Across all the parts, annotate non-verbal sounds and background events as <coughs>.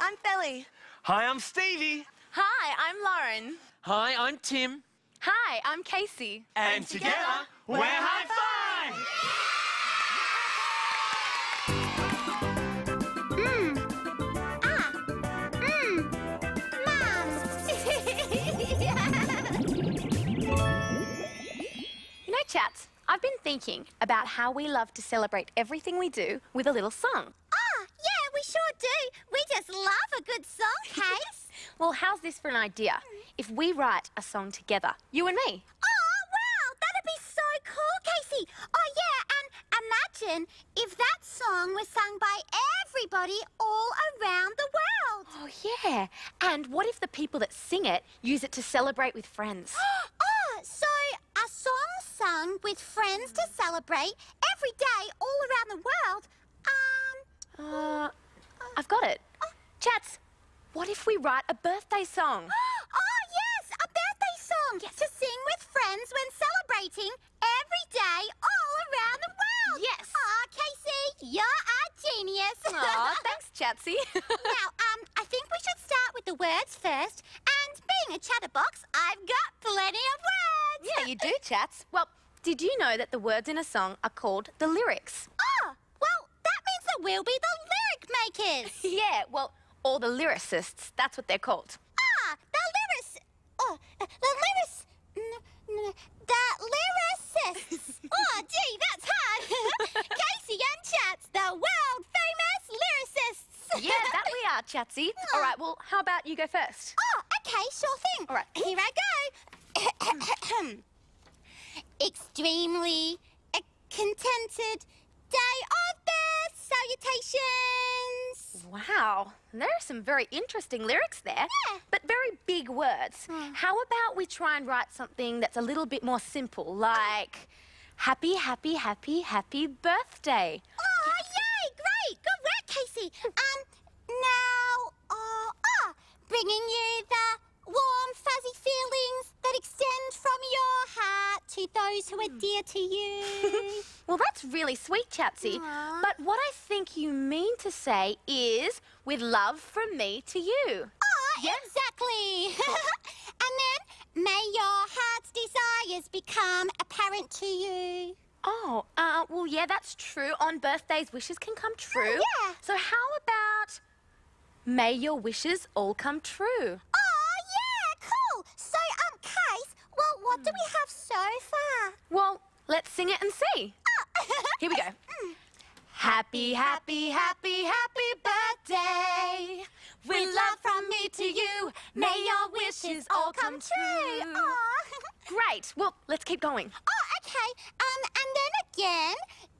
I'm Fely. Hi, I'm Stevie. Hi, I'm Lauren. Hi, I'm Tim. Hi, I'm Casey. And together, we're Hi-5! I've been thinking about how we love to celebrate everything we do with a little song. Ah, yeah, we sure do. We just love a good song, <laughs> Case. Well, how's this for an idea? If we write a song together, you and me. oh, wow, that'd be so cool, Casey. Oh, yeah, and imagine if that song was sung by everybody all around the world. Oh, yeah. And what if the people that sing it use it to celebrate with friends? <gasps> oh, so a song sung with friends to celebrate every day all around the world. Um, Uh, I've got it. Chats, what if we write a birthday song? <gasps> yes, a to sing with friends when celebrating every day all around the world. Yes. Aw, Casey, you're a genius. Aw, <laughs> thanks, Chatsy. now, um, I think we should start with the words first. And being a chatterbox, I've got plenty of words. yeah, you do, Chats. Well, did you know that the words in a song are called the lyrics? Oh, well, that means that we'll be the lyric makers. <laughs> Yeah, well, or the lyricists. That's what they're called. ah, the lyrics. Oh, uh, the lyrics. n- n- The lyricists. <laughs> oh, gee, that's hard. <laughs> Casey and Chats, the world famous lyricists. Yeah, <laughs> that we are, Chatsy. All right, well, how about you go first? Oh, okay, sure thing. All right. Here I go. <coughs> Extremely contented day of birth salutations. Wow, there are some very interesting lyrics there. Yeah. But very big words. How about we try and write something that's a little bit more simple, like happy, happy, happy, happy birthday. Oh, yay! Great! Good work, Casey. Um, now, uh, ah, bringing you the warm, fuzzy feelings that extend from your heart to those who are dear to you. <laughs> Well, that's really sweet, Chatsy. Aw. But what I think you mean to say is with love from me to you. oh, exactly. <laughs> and then, may your heart's desires become apparent to you. Oh, uh, well, yeah, that's true. On birthdays, wishes can come true. yeah. So how about may your wishes all come true? Oh, yeah, cool. So, um, Case, well, what do we have so far? Well, let's sing it and see. <laughs> Here we go. Happy, happy, happy, happy birthday. With love from me to you, may your wishes all come true. <laughs> Great. Well, let's keep going. Oh, okay. Um, and then again,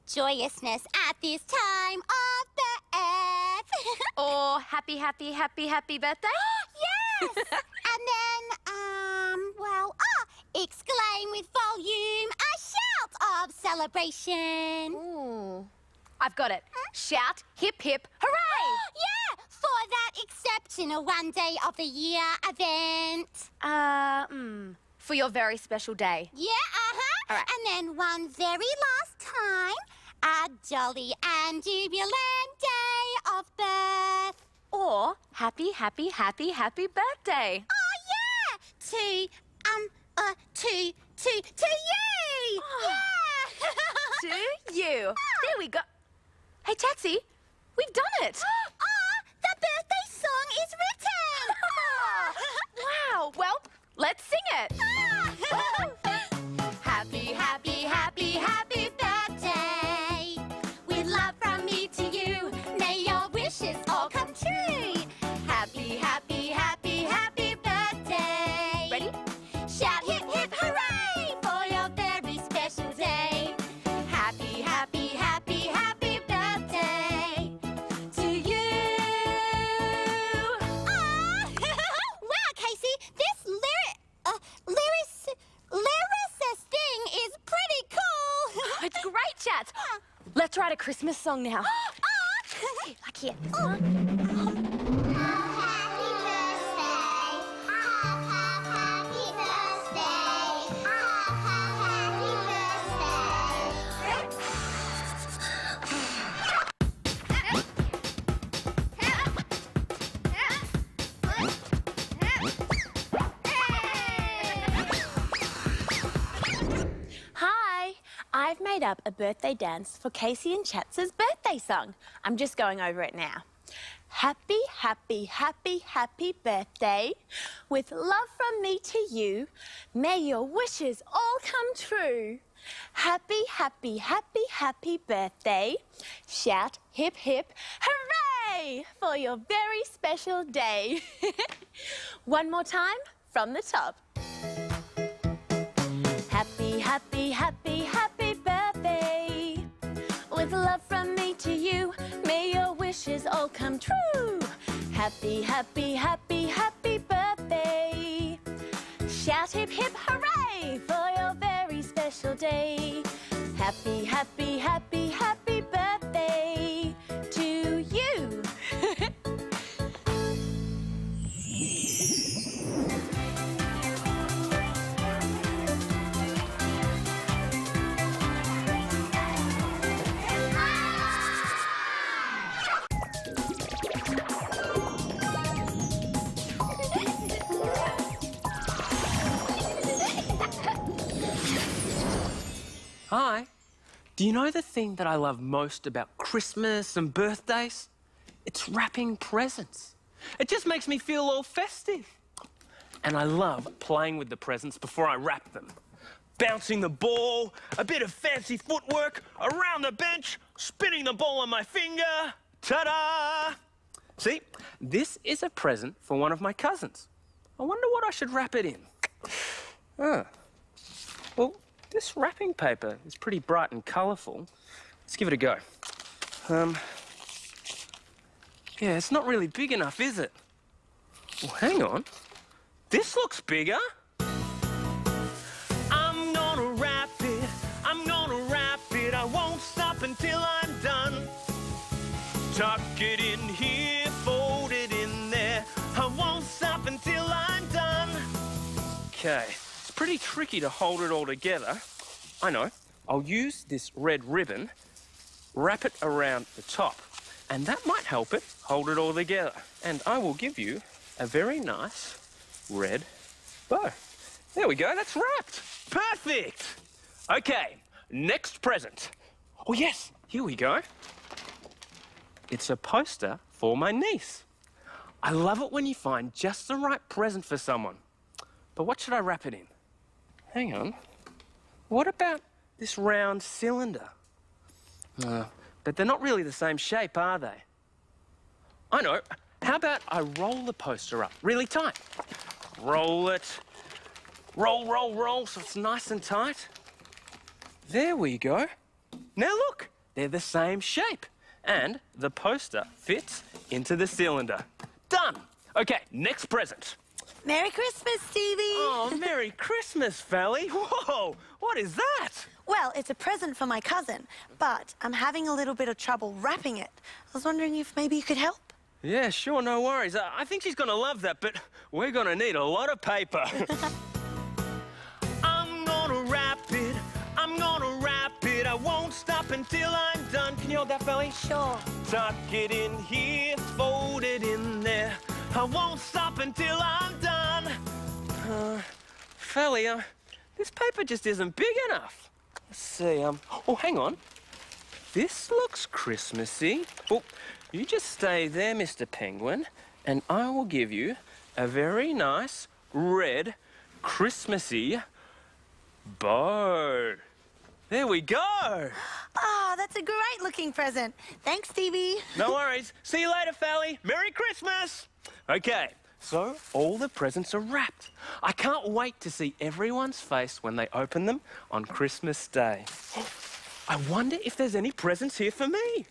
joyousness at this time of the earth. <laughs> Or happy, happy, happy, happy birthday. <gasps> Yes. and then, um, well, ah, exclaim with volume, a shout of celebration. Ooh. I've got it. Shout, hip, hip, hooray! <gasps> yeah, for that exceptional one day of the year event. Uh, mm, for your very special day. Yeah, uh-huh. All right. And then one very last time, a jolly and jubilant day of birth. Or happy, happy, happy, happy birthday. Oh, yeah! To, um, uh, to, to, to you! yeah! to <laughs> you. There we go. Hey, Chatsy, we've done it. <gasps> Ah, the birthday song is written! <laughs> wow. Well, let's sing it. happy, <laughs> A Christmas song now. <gasps> Ah, ah, like here. Happy <gasps> um, a birthday dance for Casey and Chats's birthday song. I'm just going over it now. Happy, happy, happy, happy birthday. With love from me to you, may your wishes all come true. Happy, happy, happy, happy birthday. Shout hip, hip, hooray for your very special day. <laughs> One more time from the top. Happy, happy, happy, happy to you, may your wishes all come true. Happy, happy, happy, happy birthday. Shout hip, hip, hooray for your very special day. Happy, happy, happy, happy birthday Hi. Do you know the thing that I love most about Christmas and birthdays? It's wrapping presents. It just makes me feel all festive. And I love playing with the presents before I wrap them. Bouncing the ball, a bit of fancy footwork, around the bench, spinning the ball on my finger. Ta-da! See, this is a present for one of my cousins. I wonder what I should wrap it in. Ah. Well, this wrapping paper is pretty bright and colourful. Let's give it a go. Um, yeah, it's not really big enough, is it? Well, hang on. This looks bigger. I'm gonna wrap it. I'm gonna wrap it. I won't stop until I'm done. Tuck it in here, fold it in there. I won't stop until I'm done. Okay, pretty tricky to hold it all together. I know. I'll use this red ribbon, wrap it around the top, and that might help it hold it all together. And I will give you a very nice red bow. There we go, that's wrapped. Perfect. Okay, next present. Oh, yes, here we go. It's a poster for my niece. I love it when you find just the right present for someone. But what should I wrap it in? Hang on. What about this round cylinder? Uh, but they're not really the same shape, are they? I know. How about I roll the poster up really tight? Roll it. Roll, roll, roll so it's nice and tight. There we go. Now look, they're the same shape. And the poster fits into the cylinder. Done. Okay, next present. Merry Christmas, Stevie. Oh, Merry Christmas, Fely. Whoa, what is that? Well, it's a present for my cousin, but I'm having a little bit of trouble wrapping it. I was wondering if maybe you could help. Yeah, sure, no worries. Uh, I think she's gonna love that, but we're gonna need a lot of paper. <laughs> I'm gonna wrap it. I'm gonna wrap it. I won't stop until I'm done. Can you hold that, Fely? Sure. Tuck it in here, fold it in there. I won't stop until I'm done. Uh, Fely, uh, this paper just isn't big enough. Let's see, um, oh, hang on. This looks Christmassy. Oh, you just stay there, Mr. Penguin, and I will give you a very nice red Christmassy bow. There we go. Ah, that's a great looking present. Thanks, Stevie. No worries. See you later, Fely. Merry Christmas. Okay, so all the presents are wrapped. I can't wait to see everyone's face when they open them on Christmas Day. I wonder if there's any presents here for me.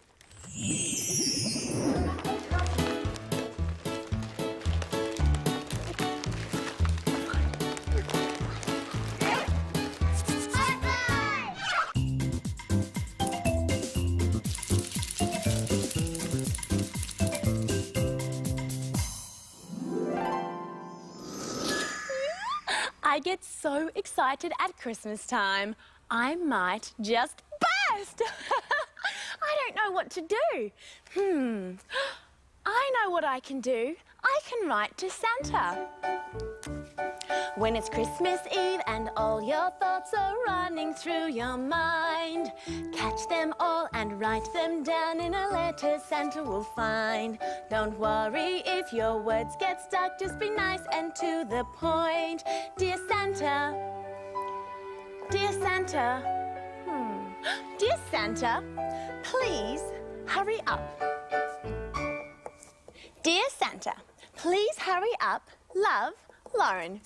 I get so excited at Christmas time. I might just burst. <laughs> I don't know what to do. Hmm. <gasps> I know what I can do. I can write to Santa. When it's Christmas Eve and all your thoughts are running through your mind, catch them all and write them down in a letter Santa will find. Don't worry if your words get stuck, just be nice and to the point. Dear Santa, dear Santa, hmm. Dear Santa, please hurry up. Dear Santa, please hurry up. Love, Lauren.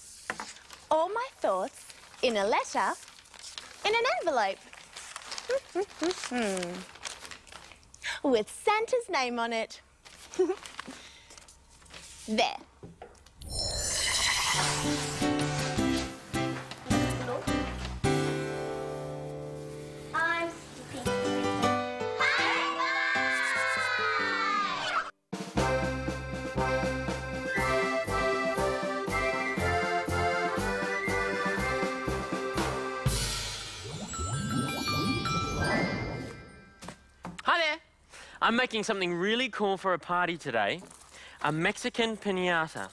All my thoughts in a letter in an envelope. <laughs> With Santa's name on it. <laughs> there. I'm making something really cool for a party today. A Mexican pinata.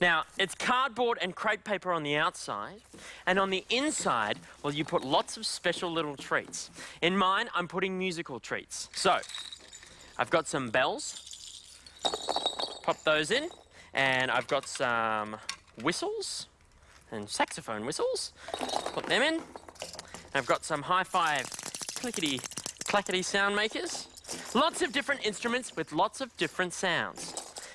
Now, it's cardboard and crepe paper on the outside, and on the inside, well, you put lots of special little treats. In mine, I'm putting musical treats. So, I've got some bells. Pop those in, and I've got some whistles and saxophone whistles. Put them in. I've got some high five clickety clackety sound makers. Lots of different instruments with lots of different sounds.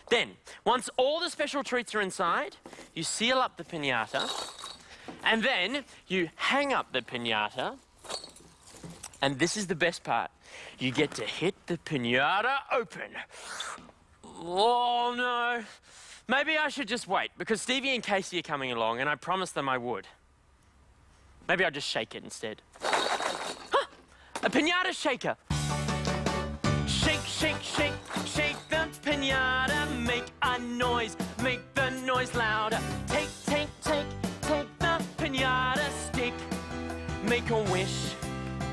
Then, once all the special treats are inside, you seal up the pinata, and then you hang up the pinata. And this is the best part. You get to hit the pinata open. Oh no. Maybe I should just wait because Stevie and Casey are coming along and I promised them I would. Maybe I'll just shake it instead. Huh, <gasps> a pinata shaker. Shake, shake, shake, the pinata. Make a noise, make the noise louder. Take, take, take, take the pinata stick. Make a wish,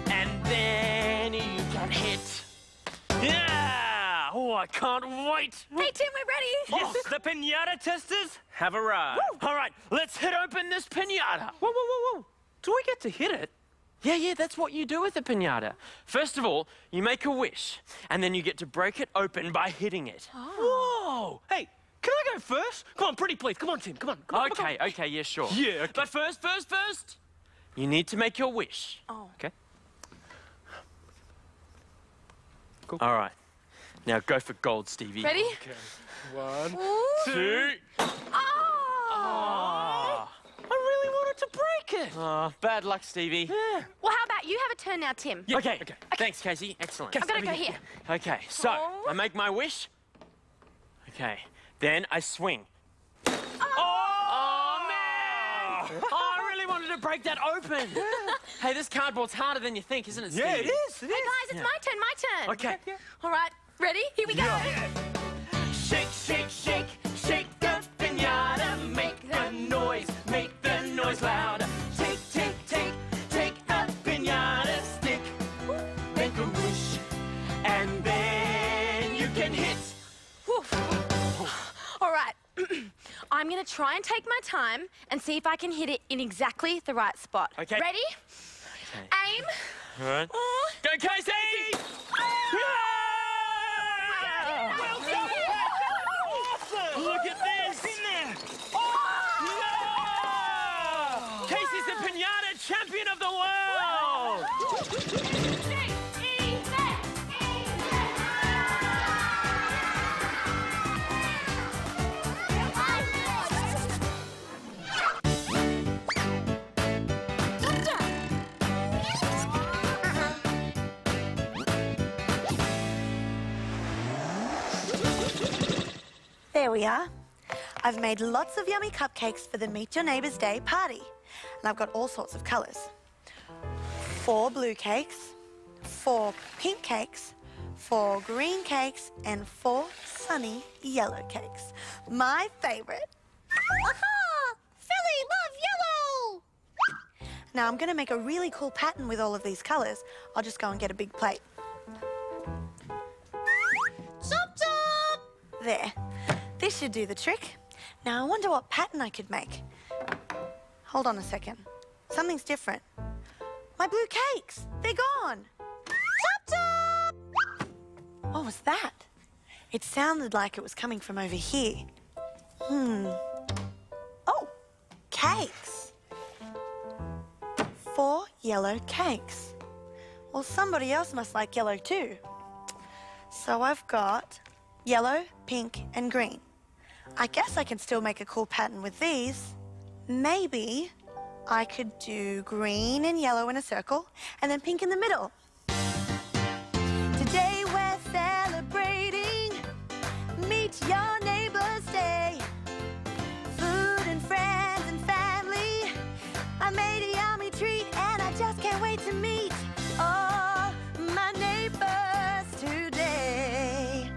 and then you can hit. Yeah! Oh, I can't wait. Hey, Tim, we're ready. Yes, the pinata testers have arrived. All right, let's hit open this pinata. Whoa, whoa, whoa, whoa. Do we get to hit it? Yeah, yeah, that's what you do with a pinata. First of all, you make a wish, and then you get to break it open by hitting it. Oh. Whoa! Hey, can I go first? Come on, pretty please. Come on, Tim. Come on. Come on, come on, Okay, okay, yeah, sure. Yeah, okay. But first, first, first, you need to make your wish. Oh. Okay. All right. Now go for gold, Stevie. Ready? Okay. One, Two. I really wanted to break it. Oh, bad luck, Stevie. Yeah. Well, how about you have a turn now, Tim? Yeah, Okay. okay. Thanks, Casey. Excellent. I'm gonna go here. Okay, so Oh. I make my wish. Okay, then I swing. Oh! <laughs> Oh, I really wanted to break that open. hey, this cardboard's harder than you think, isn't it, Steve? Yeah, it is. It Hey is. guys, it's my turn, my turn. Okay. All right, ready? Here we go. Shake, shake, shake, shake the pinata. Make the noise, make the noise louder. I'm going to try and take my time and see if I can hit it in exactly the right spot. Okay. Ready? Aim. All right. Oh. Go, Casey! Ah! Yeah! Ah! Well done. Awesome! Look at this! In there! Yeah! Ah! Casey's the pinata champion of the world! There we are. I've made lots of yummy cupcakes for the Meet Your Neighbours Day party. And I've got all sorts of colours. Four blue cakes, four pink cakes, four green cakes, and four sunny yellow cakes. My favourite. Aha! Fely, love yellow! Now I'm going to make a really cool pattern with all of these colours. I'll just go and get a big plate. Chop chop! There. This should do the trick. Now I wonder what pattern I could make. Hold on a second. Something's different. My blue cakes! They're gone! Chop chop! What was that? It sounded like it was coming from over here. Hmm. Oh, cakes. Four yellow cakes. Well, somebody else must like yellow too. So I've got yellow, pink, and green. I guess I can still make a cool pattern with these. Maybe I could do green and yellow in a circle and then pink in the middle. Today we're celebrating Meet Your Neighbors Day. Food and friends and family. I made a yummy treat and I just can't wait to meet all my neighbors today.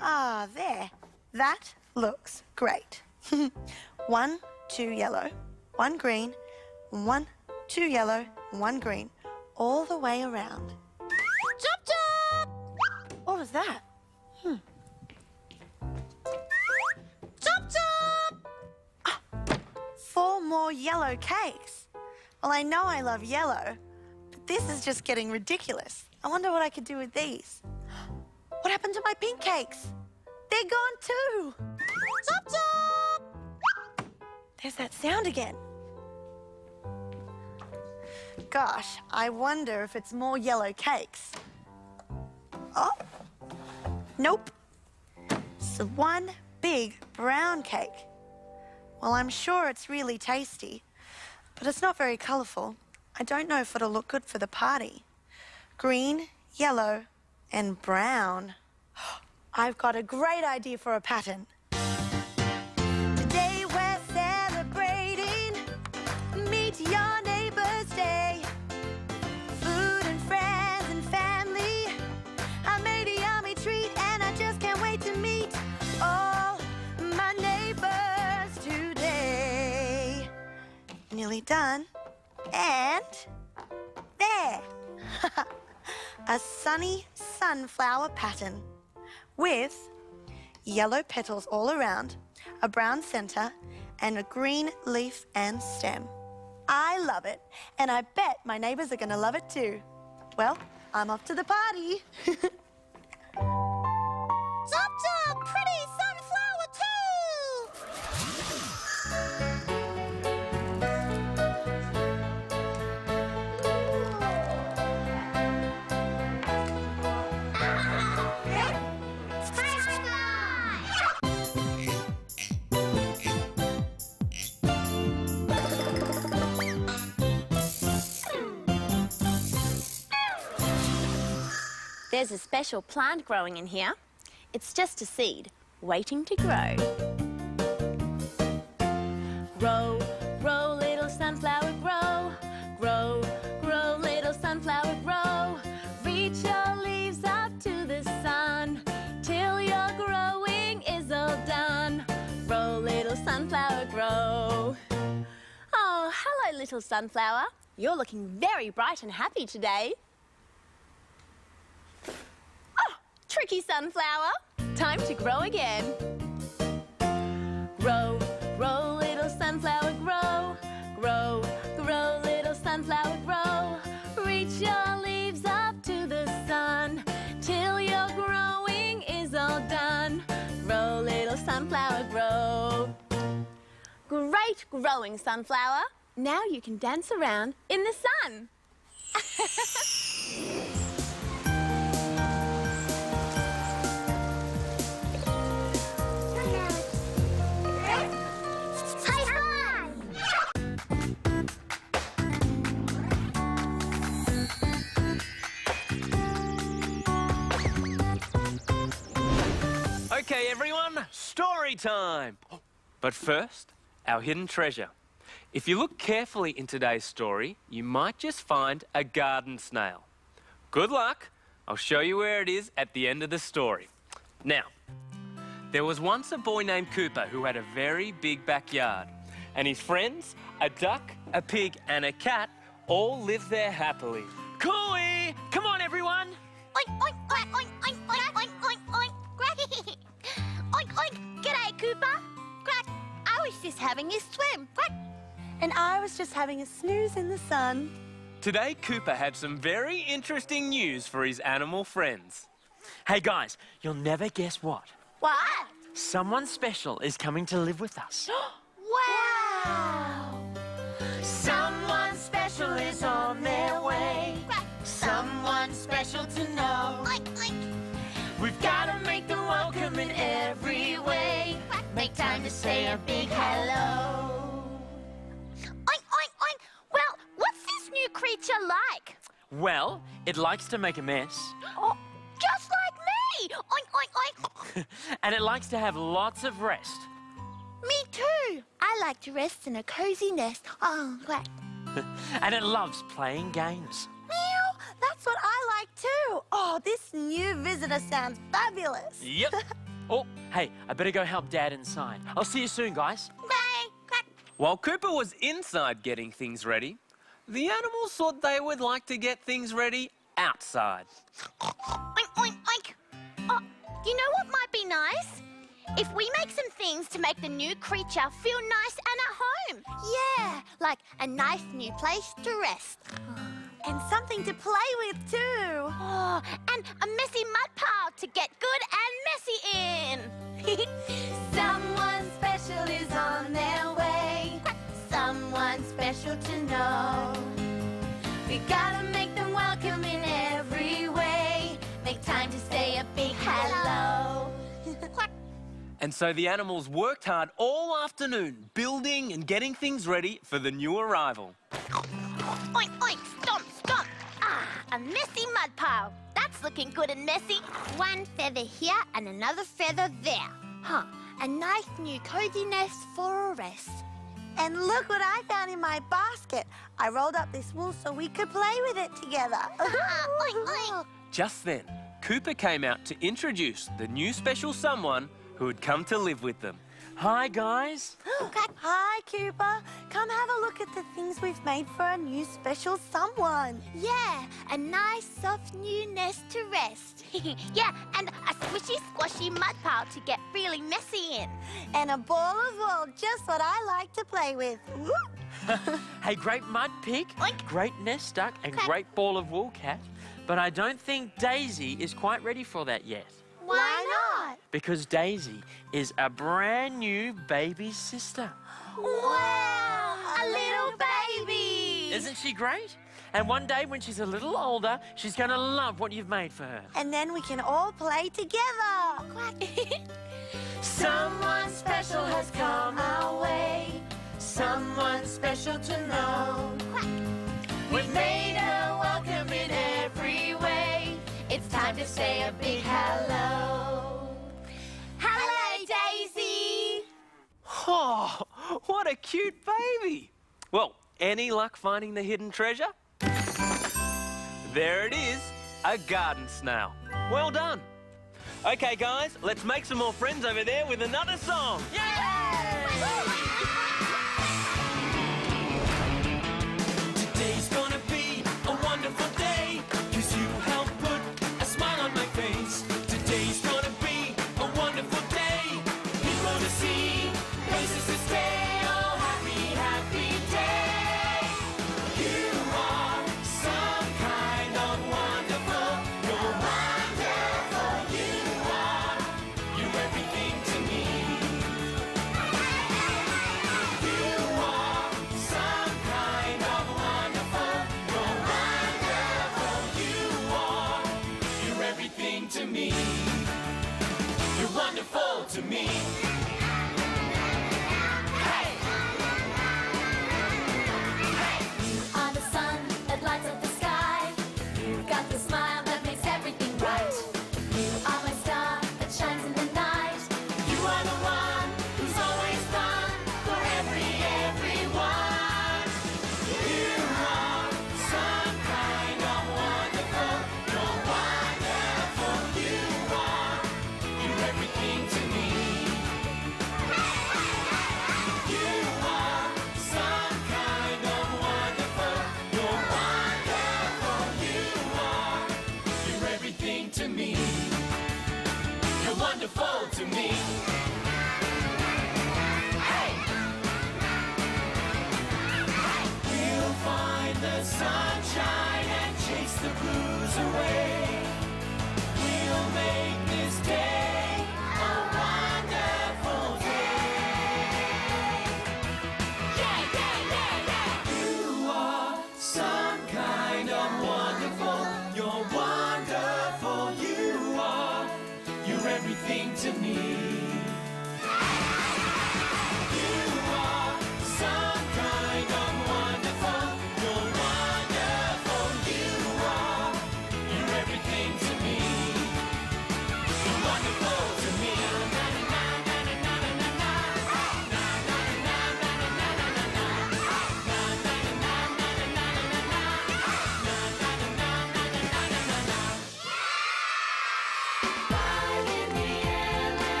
Ah, there. That looks great. <laughs> one, two yellow, one green, one, two yellow, one green, all the way around. Chop chop! What was that? Hmm. Chop chop! Ah, four more yellow cakes. Well, I know I love yellow, but this is just getting ridiculous. I wonder what I could do with these. <gasps> What happened to my pink cakes? They're gone too. Chop chop! There's that sound again. Gosh, I wonder if it's more yellow cakes. Oh, nope. It's one big brown cake. Well, I'm sure it's really tasty, but it's not very colourful. I don't know if it'll look good for the party. Green, yellow, and brown. I've got a great idea for a pattern. Today we're celebrating Meet Your Neighbors Day. Food and friends and family. I made a yummy treat and I just can't wait to meet all my neighbors today. Nearly done. And there. <laughs> a sunny sunflower pattern with yellow petals all around, a brown center, and a green leaf and stem. I love it, and I bet my neighbors are gonna love it too. Well, I'm off to the party. <laughs> There's a special plant growing in here. It's just a seed, waiting to grow. Grow, grow, little sunflower, grow. Grow, grow, little sunflower, grow. Reach your leaves up to the sun till your growing is all done. Grow, little sunflower, grow. Oh, hello, little sunflower. You're looking very bright and happy today. Tricky sunflower. Time to grow again. Grow, grow, little sunflower, grow. Grow, grow, little sunflower, grow. Reach your leaves up to the sun till your growing is all done. Grow, little sunflower, grow. Great growing, sunflower. Now you can dance around in the sun. <laughs> Okay, everyone, story time. But first, our hidden treasure. If you look carefully in today's story, you might just find a garden snail. Good luck. I'll show you where it is at the end of the story. Now, there was once a boy named Cooper who had a very big backyard, and his friends, a duck, a pig, and a cat, all lived there happily. Cooey! Come on, everyone! Oink. Cooper. Quack. I was just having a swim. Quack. And I was just having a snooze in the sun. Today, Cooper had some very interesting news for his animal friends. Hey guys, you'll never guess what. What? Someone special is coming to live with us. <gasps> Wow! Someone special is on their way. Quack. Someone special to know. Oink, oink. We've gotta make them welcome in every way. Make time to say a big hello. Oink, oink, oink. Well, what's this new creature like? Well, it likes to make a mess, Oh, just like me. Oink, oink, oink. <laughs> and it likes to have lots of rest. Me too. I like to rest in a cozy nest. Oh, quack. <laughs> And it loves playing games. Meow! That's what I like too. Oh, this new visitor sounds fabulous. Yep. <laughs> oh, hey, I better go help Dad inside. I'll see you soon, guys. Bye. While Cooper was inside getting things ready, the animals thought they would like to get things ready outside. Oink, oink, oink. Oh, you know what might be nice? If we make some things to make the new creature feel nice and at home. Yeah, like a nice new place to rest. And something to play with too. Oh, and a messy mud pile to get good and messy in. <laughs> Someone special is on their way. Someone special to know. We gotta make them welcome in every way. Make time to say a big hello. <laughs> And so the animals worked hard all afternoon, building and getting things ready for the new arrival. oink, oink, stomp, stomp. Ah, a messy mud pile. That's looking good and messy. One feather here and another feather there. Huh, a nice new cozy nest for a rest. And look what I found in my basket. I rolled up this wool so we could play with it together. <laughs> Oink, oink. Just then, Cooper came out to introduce the new special someone who had come to live with them. Hi, guys. <gasps> Hi, Cooper. Come have a look at the things we've made for a new special someone. Yeah, a nice soft new nest to rest. <laughs> yeah, and a squishy squashy mud pile to get really messy in. And a ball of wool, just what I like to play with. <laughs> Hey, great mud pig, Oink. great nest duck, and Quack. great ball of wool cat. But I don't think Daisy is quite ready for that yet. Why not? Because Daisy is a brand new baby sister. Wow, a little baby. Isn't she great? And one day when she's a little older, she's going to love what you've made for her. And then we can all play together. <laughs> Someone special has come our way. Someone special to know. We've made her welcome in every way. It's time to say a big hello. <laughs> what a cute baby! Well, any luck finding the hidden treasure? There it is, a garden snail. Well done. Okay, guys, let's make some more friends over there with another song. To me. Away.